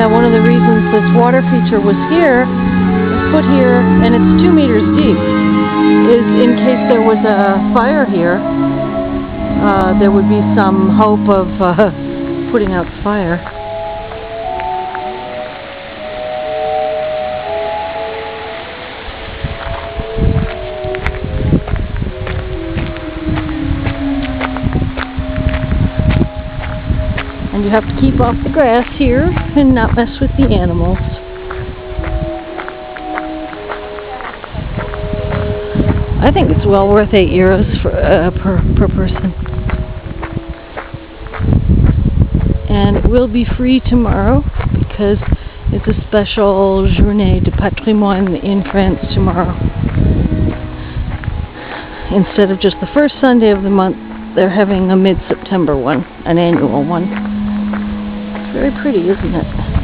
Now, one of the reasons this water feature was here, put here, and it's two meters deep, is in case there was a fire here, uh, there would be some hope of uh, putting out the fire. And you have to keep off the grass here and not mess with the animals. I think it's well worth eight euros for uh, per per person. And it will be free tomorrow because it's a special Journée de Patrimoine in France tomorrow. Instead of just the first Sunday of the month, they're having a mid-September one, an annual one. Very pretty, isn't it?